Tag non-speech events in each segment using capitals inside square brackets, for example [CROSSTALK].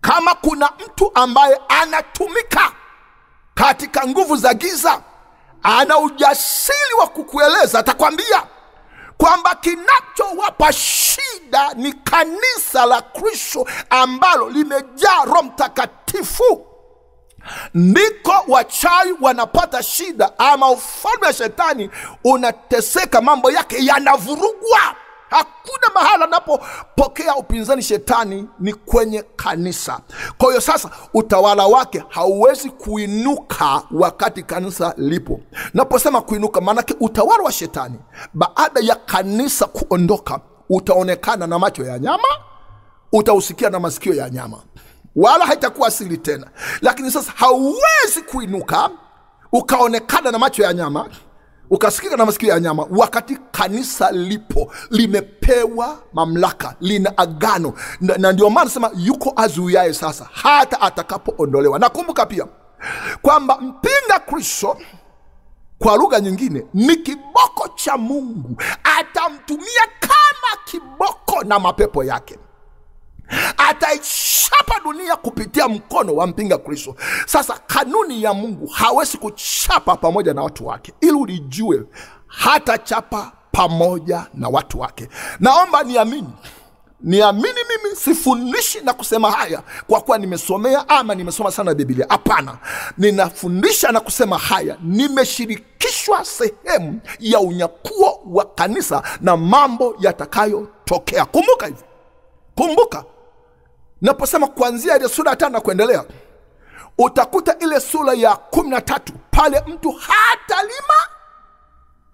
kama kuna mtu ambaye anatumika katika nguvu za giza ana ujasiri wa kukueleza atakwambia kwamba kinachowapa shida ni kanisa la kristo ambalo limejaa roho mtakatifu. Ndiko wachawi wanapata shida ama ufalme wa shetani unateseka mambo yake yanavurugwa hakuna mahala anapopokea upinzani shetani ni kwenye kanisa. Kwa hiyo sasa utawala wake hauwezi kuinuka wakati kanisa lipo. Naposema kuinuka maanake utawala wa shetani baada ya kanisa kuondoka utaonekana na macho ya nyama utausikia na masikio ya nyama. Wala haitakuwa asili tena. Lakini sasa hauwezi kuinuka ukaonekana na macho ya nyama ukasikika na masikio ya nyama wakati kanisa lipo limepewa mamlaka lina agano. Na, na ndio maana sema yuko azuiaye sasa hata atakapoondolewa. Nakumbuka pia kwamba mpinga kristo kwa lugha nyingine ni kiboko cha mungu. Atamtumia kama kiboko na mapepo yake ataichapa dunia kupitia mkono wa mpinga kristo. Sasa kanuni ya mungu hawezi kuchapa pamoja na watu wake. Ili ulijue hata chapa pamoja na watu wake. Naomba niamini. Niamini mimi sifundishi na kusema haya kwa kuwa nimesomea ama nimesoma sana biblia. Hapana. Ninafundisha na kusema haya. Nimeshirikishwa sehemu ya unyakuo wa kanisa na mambo yatakayotokea. Kumbuka hivi. Kumbuka naposema kuanzia ile sura ya tano na kuendelea utakuta ile sura ya kumi na tatu pale mtu hata lima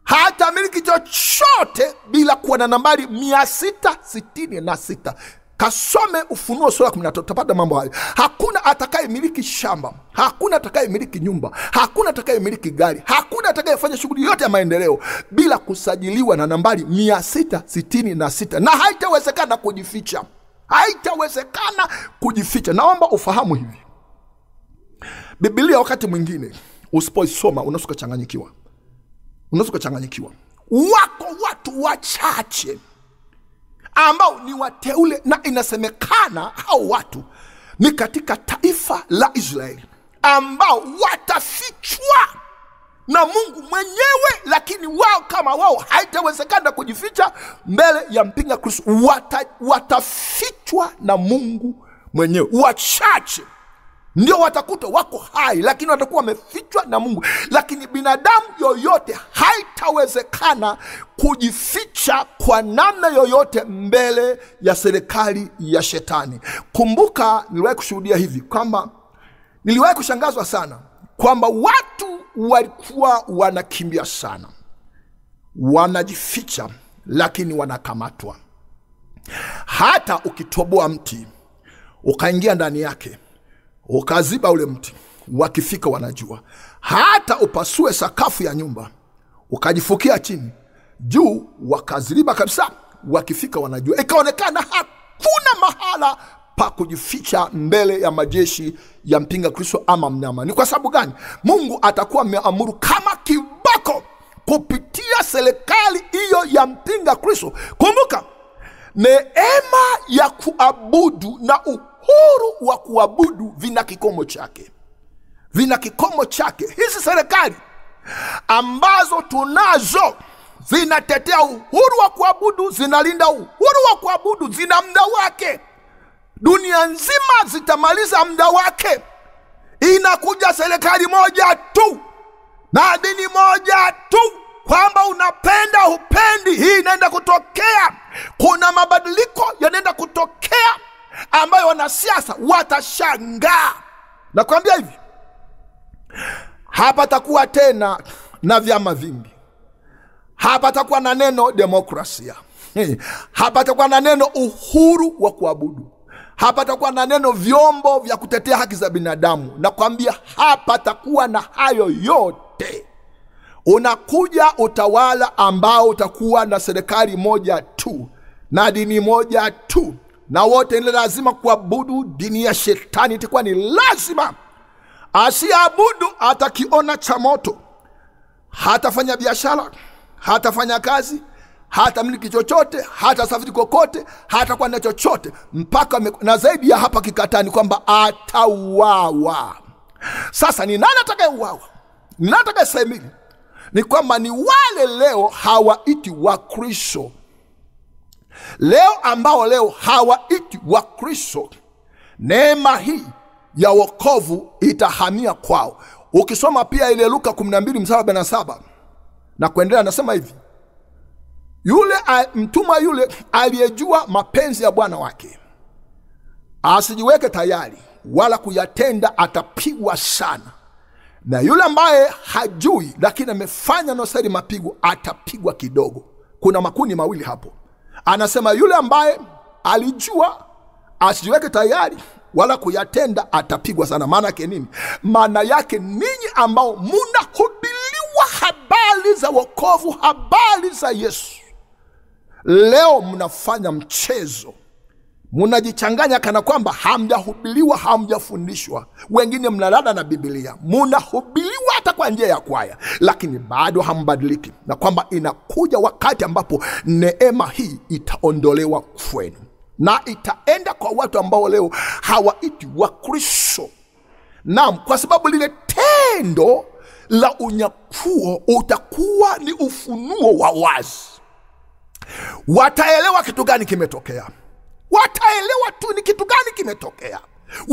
hata hatamiliki chochote bila kuwa na nambari mia sita sitini na sita. Kasome ufunuo sura kumi na tatu utapata mambo hayo. Hakuna atakayemiliki shamba hakuna atakayemiliki nyumba hakuna atakayemiliki gari hakuna atakayefanya shughuli yote ya maendeleo bila kusajiliwa na nambari mia sita sitini na sita. Na haitawezekana kujificha haitawezekana kujificha. Naomba ufahamu hivi. Bibilia wakati mwingine usipoisoma unaweza ukachanganyikiwa. Unaweza ukachanganyikiwa. Wako watu wachache ambao ni wateule na inasemekana hao watu ni katika taifa la israeli ambao watafichwa na mungu mwenyewe lakini wao kama wao haitawezekana kujificha mbele ya mpinga kristo. Wata, watafichwa na mungu mwenyewe. Wachache ndio watakuta wako hai lakini watakuwa wamefichwa na mungu. Lakini binadamu yoyote haitawezekana kujificha kwa namna yoyote mbele ya serikali ya shetani. Kumbuka niliwahi kushuhudia hivi kwamba niliwahi kushangazwa sana kwamba watu walikuwa wanakimbia sana. Wanajificha lakini wanakamatwa. Hata ukitoboa mti ukaingia ndani yake ukaziba ule mti wakifika wanajua. Hata upasue sakafu ya nyumba ukajifukia chini juu wakaziliba kabisa wakifika wanajua. Ikaonekana hakuna mahala pa kujificha mbele ya majeshi ya mpinga kristo ama mnyama. Ni kwa sababu gani? Mungu atakuwa ameamuru kama kiboko kupitia serikali hiyo ya mpinga kristo. Kumbuka neema ya kuabudu na uhuru wa kuabudu vina kikomo chake. Vina kikomo chake. Hizi serikali ambazo tunazo zinatetea uhuru wa kuabudu zinalinda uhuru wa kuabudu zina muda wake dunia nzima zitamaliza muda wake. Inakuja serikali moja tu na dini moja tu kwamba unapenda hupendi. Hii inaenda kutokea. Kuna mabadiliko yanaenda kutokea ambayo wanasiasa watashangaa. Nakwambia hivi hapatakuwa tena na vyama vingi. Hapatakuwa na neno demokrasia. [LAUGHS] Hapatakuwa na neno uhuru wa kuabudu hapatakuwa na neno vyombo vya kutetea haki za binadamu. Nakwambia hapatakuwa na hayo yote. Unakuja utawala ambao utakuwa na serikali moja tu na dini moja tu na wote ni lazima kuabudu dini ya shetani. Itakuwa ni lazima. Asiabudu atakiona cha moto. Hatafanya biashara hatafanya kazi hata miliki chochote hata safiri kokote hata kwenda chochote mpaka me, na zaidi ya hapa kikatani kwamba atauawa. Sasa ni nani atakayeuawa? Ni nani atakayestahimili? Ni kwamba ni wale leo hawaiti wakristo. Leo ambao leo hawaiti wakristo neema hii ya wokovu itahamia kwao. Ukisoma pia ile luka 12 mstari 47 na kuendelea anasema hivi yule mtumwa yule aliyejua mapenzi ya bwana wake asijiweke tayari wala kuyatenda atapigwa sana. Na yule ambaye hajui lakini amefanya nosari mapigo atapigwa kidogo. Kuna makundi mawili hapo. Anasema yule ambaye alijua asijiweke tayari wala kuyatenda atapigwa sana. Maana yake nini? Maana yake ninyi ambao munahubiliwa habari za wokovu habari za yesu leo mnafanya mchezo. Munajichanganya kana kwamba hamjahubiliwa hamjafundishwa. Wengine mnalala na bibilia munahubiliwa hata kwa njia ya kwaya lakini bado hambadiliki na kwamba inakuja wakati ambapo neema hii itaondolewa kwenu na itaenda kwa watu ambao leo hawaiti wakristo. Naam kwa sababu lile tendo la unyakuo utakuwa ni ufunuo wa wazi wataelewa kitu gani kimetokea? Wataelewa tu ni kitu gani kimetokea.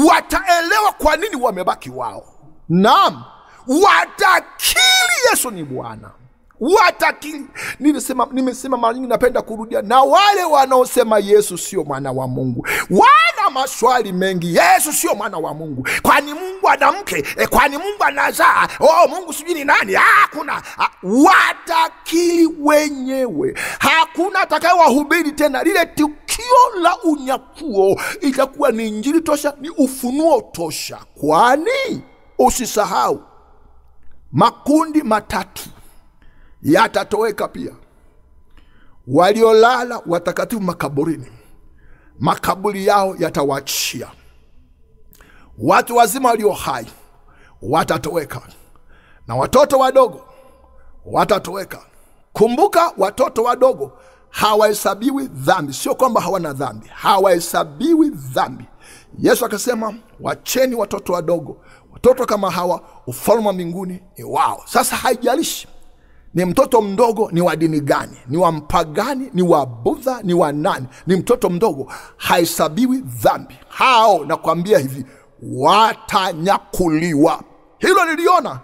Wataelewa kwa nini wamebaki wao. Naam watakili yesu ni bwana watakili nimesema nimesema mara nyingi napenda kurudia na wale wanaosema yesu sio mwana wa mungu. Wana maswali mengi yesu sio mwana wa mungu. Kwani mungu ana mke? E, kwani mungu anazaa? Oh, mungu sijui ni nani? Ah, hakuna. Ah, watakili wenyewe. Hakuna atakayewahubiri tena. Lile tukio la unyakuo itakuwa ni injili tosha ni ufunuo tosha. Kwani? Usisahau. Makundi matatu yatatoweka pia. Waliolala watakatifu makaburini. Makaburi yao yatawachia. Watu wazima walio hai watatoweka. Na watoto wadogo watatoweka. Kumbuka watoto wadogo hawahesabiwi dhambi. Sio kwamba hawana dhambi. Hawahesabiwi dhambi. Yesu akasema wacheni watoto wadogo. Watoto kama hawa ufalme wa mbinguni ni wao. Sasa haijalishi ni mtoto mdogo ni wa dini gani? Ni wa mpagani ni wa budha ni wa nani? Ni mtoto mdogo hahesabiwi dhambi. Hao nakwambia hivi watanyakuliwa. Hilo niliona.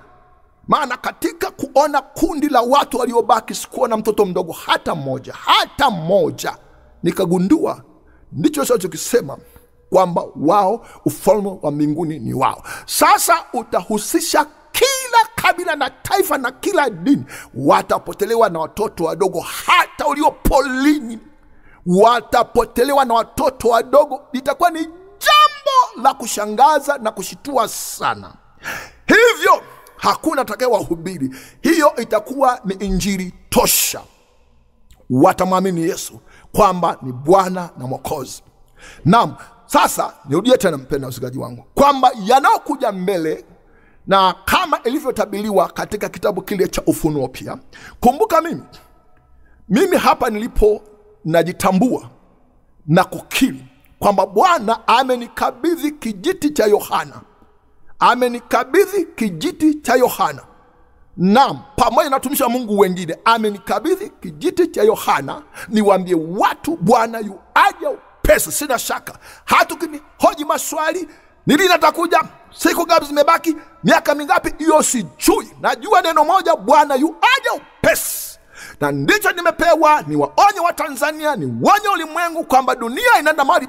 Maana katika kuona kundi la watu waliobaki sikuona mtoto mdogo hata mmoja hata mmoja. Nikagundua ndicho chachokisema kwamba wao ufalme wa mbinguni ni wao. Sasa utahusisha kila kabila na taifa na kila dini watapotelewa na watoto wadogo hata ulio polini watapotelewa na watoto wadogo. Litakuwa ni jambo la kushangaza na kushitua sana. Hivyo hakuna atakayewahubiri. Hiyo itakuwa ni injili tosha. Watamwamini yesu kwamba ni bwana na mwokozi. Naam sasa nirudie tena mpenda msikilizaji wangu kwamba yanayokuja mbele na kama ilivyotabiliwa katika kitabu kile cha ufunuo pia kumbuka mimi mimi hapa nilipo najitambua na kukiri kwamba bwana amenikabidhi kijiti cha yohana. Amenikabidhi kijiti cha yohana. Naam pamoja na watumishi wa mungu wengine amenikabidhi kijiti cha yohana. Niwaambie watu bwana yu aja upesi sina shaka. Hatukinihoji maswali ni lini atakuja? Siku ngapi zimebaki? Miaka mingapi? Hiyo sijui. Najua neno moja bwana yu aja upesi. Na ndicho nimepewa ni waonye wa tanzania ni wonye ulimwengu kwamba dunia inaenda mahali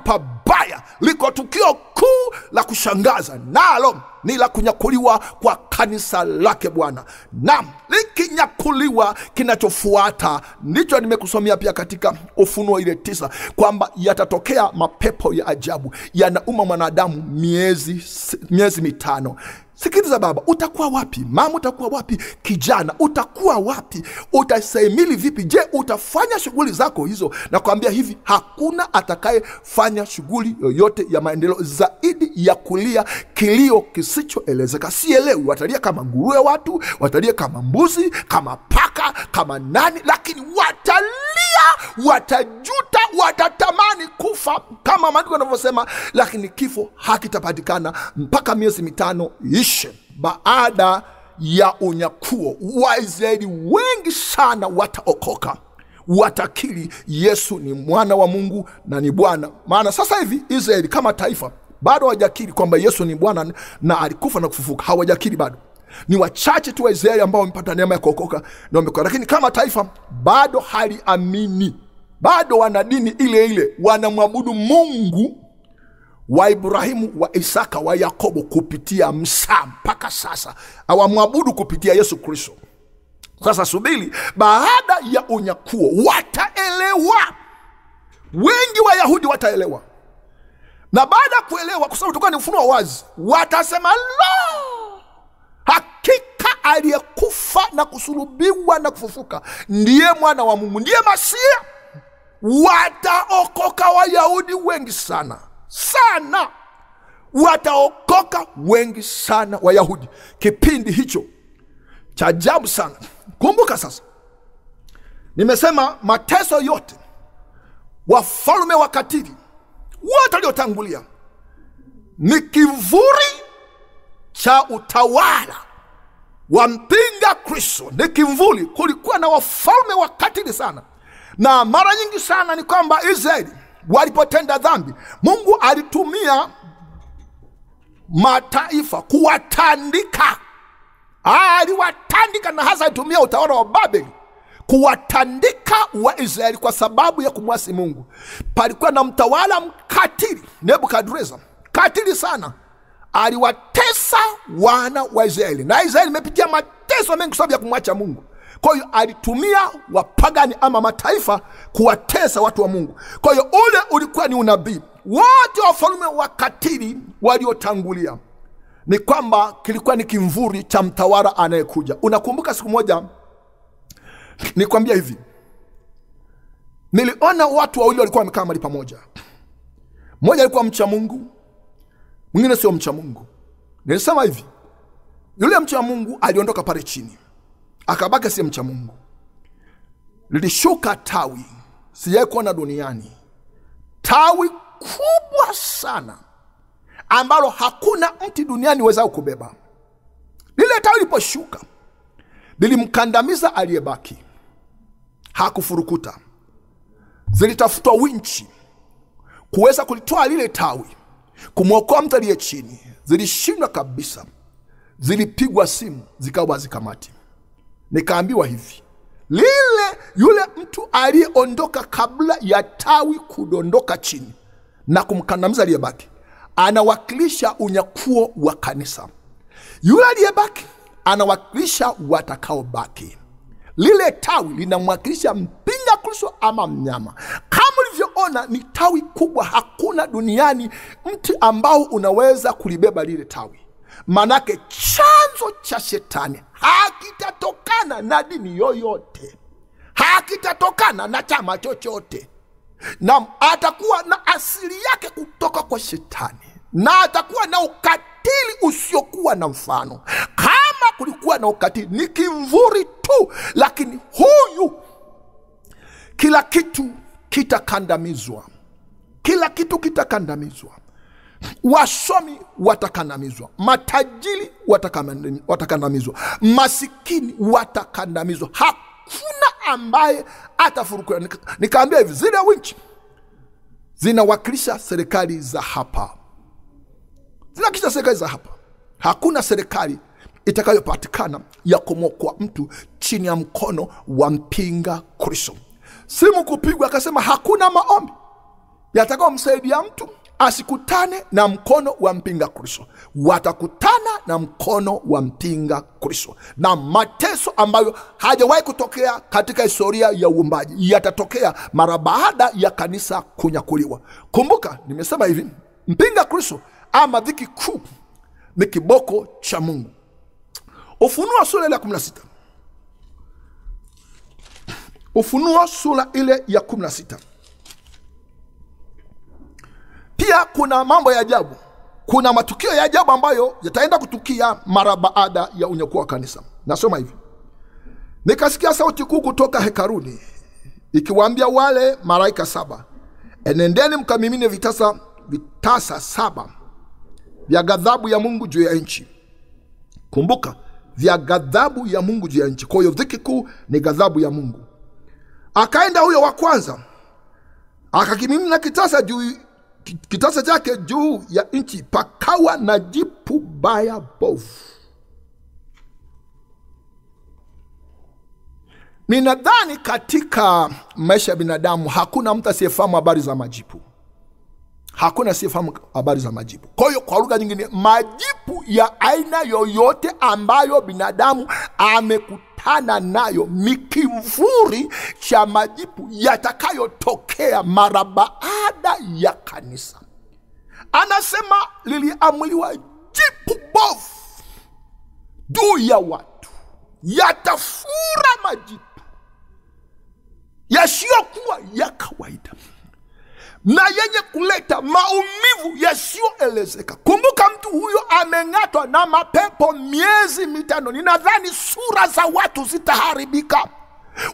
pabaya liko tukio kuu la kushangaza nalo ni la kunyakuliwa kwa kanisa lake bwana. Nam likinyakuliwa kinachofuata ndicho nimekusomea pia katika ufunuo ile tisa kwamba yatatokea mapepo ya ajabu yanauma mwanadamu miezi miezi mitano. Sikiliza baba utakuwa wapi? Mama utakuwa wapi? Kijana utakuwa wapi? Utasehemili vipi? Je utafanya shughuli zako hizo? Na kuambia hivi hakuna atakayefanya shughuli yoyote ya maendeleo zaidi ya kulia kilio kisichoelezeka. Sielewi watalia kama nguruwe watu watalia kama mbuzi kama paka kama nani lakini watalia watajuta watatamani kufa kama maandiko yanavyosema lakini kifo hakitapatikana mpaka miezi mitano ishe. Baada ya unyakuo waisraeli wengi sana wataokoka watakiri yesu ni mwana wa mungu na ni bwana. Maana sasa hivi israeli kama taifa bado hawajakiri kwamba yesu ni bwana na alikufa na kufufuka. Hawajakiri bado. Ni wachache tu waisraeli ambao wamepata neema ya kuokoka na wamekoka lakini kama taifa bado haliamini. Bado wana dini ile ile. Wanamwabudu mungu wa ibrahimu wa isaka wa yakobo kupitia msaa mpaka sasa. Awamwabudu kupitia yesu kristo sasa subiri baada ya unyakuo wataelewa. Wengi wayahudi wataelewa. Na baada ya kuelewa kwa sababu utakuwa ni ufunuo wa wazi watasema lo hakika aliyekufa na kusulubiwa na kufufuka ndiye mwana wa mungu ndiye masia wataokoka wayahudi wengi sana sana. Wataokoka wengi sana wayahudi. Kipindi hicho cha ajabu sana kumbuka sasa. Nimesema mateso yote wafalume wakatili wote waliotangulia ni kivuri cha utawala wa mpinga kristo. Ni kivuli. Kulikuwa na wafalme wakatili sana. Na mara nyingi sana ni kwamba israeli walipotenda dhambi mungu alitumia mataifa kuwatandika aliwatandika na hasa alitumia utawala wa babeli kuwatandika waisraeli kwa sababu ya kumwasi mungu. Palikuwa na mtawala mkatili nebukadreza katili sana. Aliwatesa wana wa israeli. Na israeli imepitia mateso mengi kwa sababu ya kumwacha mungu. Kwa hiyo alitumia wapagani ama mataifa kuwatesa watu wa mungu. Kwa hiyo ule ulikuwa ni unabii. Wote wafalume wakatili waliotangulia ni kwamba kilikuwa ni kimvuri cha mtawala anayekuja. Unakumbuka siku moja nikwambia hivi. Niliona watu wawili walikuwa wamekaa mali pamoja. Mmoja alikuwa mcha mungu mwingine sio mcha mungu. Nilisema hivi yule mcha mungu aliondoka pale chini akabaki sie mcha mungu. Lilishuka tawi sijai kuona duniani. Tawi kubwa sana ambalo hakuna mti duniani wezao kubeba. Lile tawi liliposhuka lilimkandamiza aliyebaki. Hakufurukuta. Zilitafutwa winchi kuweza kulitoa lile tawi kumwokoa mtu aliye chini. Zilishindwa kabisa. Zilipigwa simu zikawa zikamati. Nikaambiwa hivi lile yule mtu aliyeondoka kabla ya tawi kudondoka chini na kumkandamiza aliyebaki anawakilisha unyakuo wa kanisa. Yule aliyebaki anawakilisha watakaobaki. Lile tawi linamwakilisha mpinga kristo ama mnyama. Kama ulivyoona ni tawi kubwa hakuna duniani mti ambao unaweza kulibeba lile tawi. Manake chanzo cha shetani hakitatokana na dini yoyote. Hakitatokana na chama chochote na atakuwa na asili yake kutoka kwa shetani. Na atakuwa na ukatili usiokuwa na mfano. Kama kulikuwa na ukatili ni kimvuri tu. Lakini huyu kila kitu kitakandamizwa. Kila kitu kitakandamizwa. Wasomi watakandamizwa. Matajiri watakandamizwa, watakandamizwa. Masikini watakandamizwa. Hakuna ambaye atafurukuliwa Nika- nikaambia hivi zile winchi zinawakilisha serikali za hapa. Zinawakilisha serikali za hapa. Hakuna serikali itakayopatikana ya kumwokoa mtu chini ya mkono wa mpinga kristo. Simu kupigwa akasema hakuna maombi yatakayomsaidia mtu asikutane na mkono wa mpinga kristo. Watakutana na mkono wa mpinga kristo. Na mateso ambayo hajawahi kutokea katika historia ya uumbaji yatatokea mara baada ya kanisa kunyakuliwa. Kumbuka nimesema hivi mpinga kristo ama dhiki kuu ni kiboko cha mungu. Ufunuo sura ile ya 16 ufunuo sura ile ya 16 pia kuna mambo ya ajabu. Kuna matukio ya ajabu ambayo yataenda kutukia mara baada ya unyakuo wa kanisa. Nasoma hivi. Nikasikia sauti kuu kutoka hekaruni ikiwaambia wale malaika saba enendeni mkamimine vitasa, vitasa saba vya ghadhabu ya mungu juu ya nchi. Kumbuka vya ghadhabu ya mungu juu ya nchi. Kwa hiyo dhiki kuu ni ghadhabu ya mungu. Akaenda huyo wa kwanza akakimimina kitasa juu kitasa chake juu ya nchi pakawa na jipu baya bovu. Ninadhani katika maisha ya binadamu hakuna mtu asiyefahamu habari za majipu. Hakuna asiyefahamu habari za majipu. Kwa hiyo kwa lugha nyingine majipu ya aina yoyote ambayo binadamu amekutana nayo ni kivuri cha majipu yatakayotokea mara baada ya kanisa. Anasema liliamuliwa jipu bovu juu ya watu yatafura majipu yasiyokuwa ya kawaida na yenye kuleta maumivu yasiyoelezeka. Kumbuka, mtu huyo ameng'atwa na mapepo miezi mitano. Ninadhani sura za watu zitaharibika,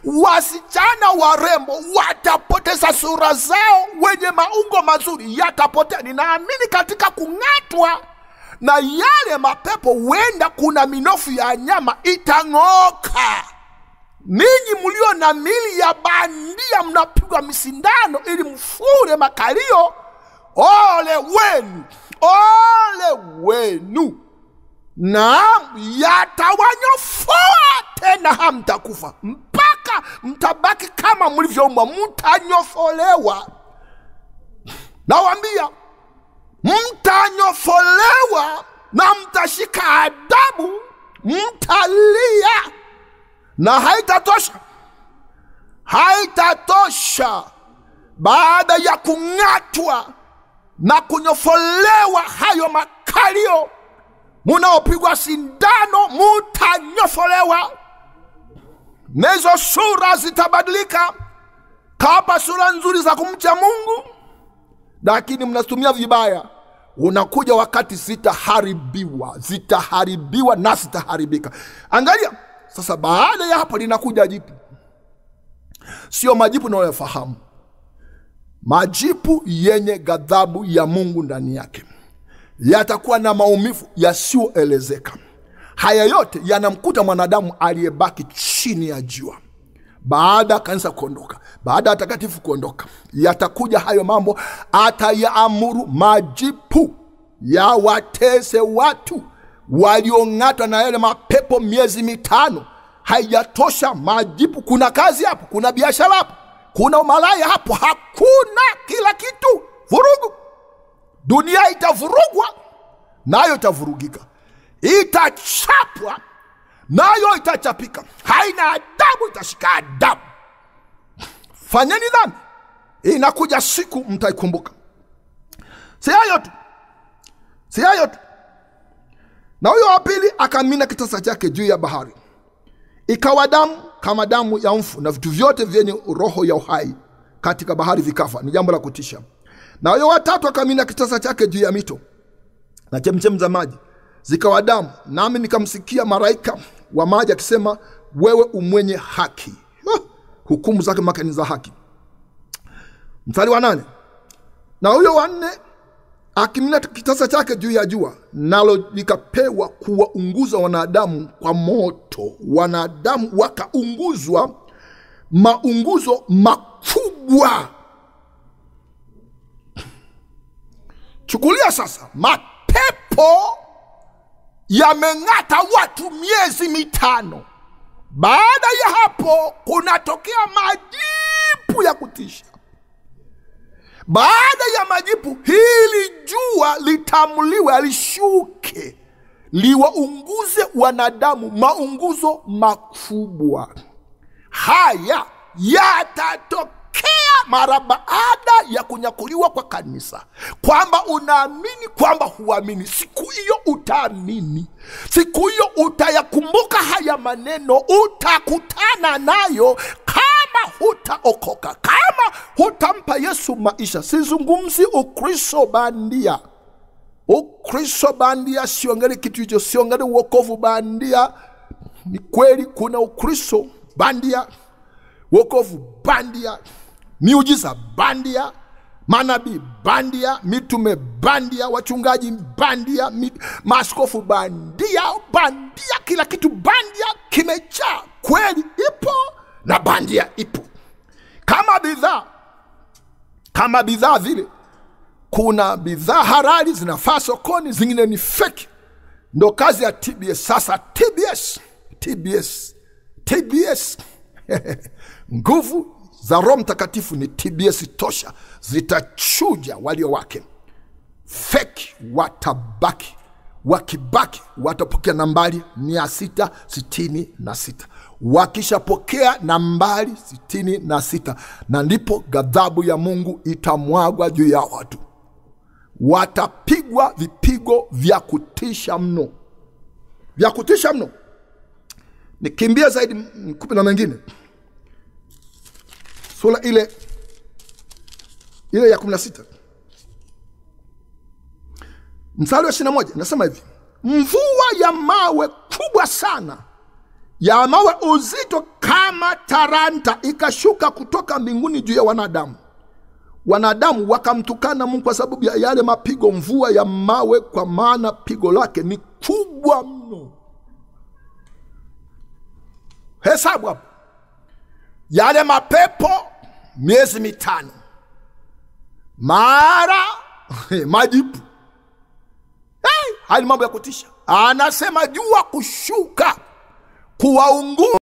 wasichana warembo watapoteza sura zao, wenye maungo mazuri yatapotea. Ninaamini katika kung'atwa na yale mapepo, huenda kuna minofu ya nyama itang'oka ninyi mlio na mili ya bandia mnapigwa misindano ili mfure makalio. Ole wenu ole wenu. Naam yatawanyofoa tena hamtakufa. Mpaka mtabaki kama mlivyoumbwa mtanyofolewa nawambia mtanyofolewa na mtashika adabu mtalia na haitatosha. Haitatosha. Baada ya kung'atwa na kunyofolewa hayo makalio munaopigwa sindano mutanyofolewa. Na hizo sura zitabadilika. Kapa sura nzuri za kumcha mungu. Lakini mnatumia vibaya. Unakuja wakati zitaharibiwa. Zitaharibiwa na zitaharibika. Angalia sasa baada ya hapo linakuja jipu. Sio majipu unayoyafahamu majipu yenye ghadhabu ya mungu ndani yake. Yatakuwa na maumivu yasiyoelezeka. Haya yote yanamkuta mwanadamu aliyebaki chini ya jua. Baada ya kanisa kuondoka baada ya watakatifu kuondoka yatakuja hayo mambo atayaamuru majipu yawatese watu waliong'atwa na yale mapepo miezi mitano. Haijatosha majibu, kuna kazi hapo kuna biashara hapo kuna umalaya hapo. Hakuna kila kitu. Vurugu. Dunia itavurugwa nayo itavurugika. Itachapwa nayo itachapika. Haina adabu itashika adabu. Fanyeni dhambi. Inakuja siku mtaikumbuka. Si hayo tu. Si hayo tu na huyo wa pili akamina kitasa chake juu ya bahari. Ikawa damu kama damu ya mfu na vitu vyote vyenye roho ya uhai katika bahari vikafa. Ni jambo la kutisha. Na huyo watatu akamina kitasa chake juu ya mito na chemchem za maji. Zikawa damu. Nami nikamsikia malaika wa maji akisema wewe umwenye haki. Hukumu zake makani za haki. Mstari wa nane. Na huyo wanne akimina kitasa chake juu ya jua nalo likapewa kuwaunguza wanadamu kwa moto. Wanadamu wakaunguzwa maunguzo makubwa. Chukulia sasa mapepo yameng'ata watu miezi mitano. Baada ya hapo kunatokea majipu ya kutisha baada ya majipu hili jua litamuliwe alishuke liwaunguze wanadamu maunguzo makubwa. Haya yatatokea mara baada ya kunyakuliwa kwa kanisa. Kwamba unaamini kwamba huamini. Siku hiyo utaamini. Siku hiyo utayakumbuka haya maneno utakutana nayo hutaokoka. Kama hutampa yesu maisha sizungumzi ukristo bandia. Ukristo bandia siongeli kitu hicho siongeli uokovu bandia. Ni kweli kuna ukristo bandia wokovu bandia miujiza bandia manabii bandia mitume bandia wachungaji bandia mit, bandia bandia kila kitu bandia kimejaa. Kweli ipo na bandia ipo. Kama bidhaa kama bidhaa vile kuna bidhaa harari zinafaa sokoni zingine ni feki ndo kazi ya tbs sasa tbs tbs tbs [LAUGHS] nguvu za roho mtakatifu ni tbs tosha. Zitachuja walio wake. Feki watabaki. Wakibaki watapokea nambari mia sita sitini na sita wakishapokea nambari sitini na sita na ndipo ghadhabu ya mungu itamwagwa juu ya watu. Watapigwa vipigo vya kutisha mno. Vya kutisha mno. Nikimbia zaidi kumi na mengine. Sura ile ile ya kumi na sita. Mstari wa ishiri moja nasema hivi mvua ya mawe kubwa sana ya mawe uzito kama taranta ikashuka kutoka mbinguni juu ya wanadamu. Wanadamu wakamtukana mungu kwa sababu ya yale mapigo mvua ya mawe kwa maana pigo lake ni kubwa mno. Hesabu hapo. Yale mapepo miezi mitano. Mara [LAUGHS] majipu. Hey, hali mambo ya kutisha. Anasema jua kushuka kuwaunguza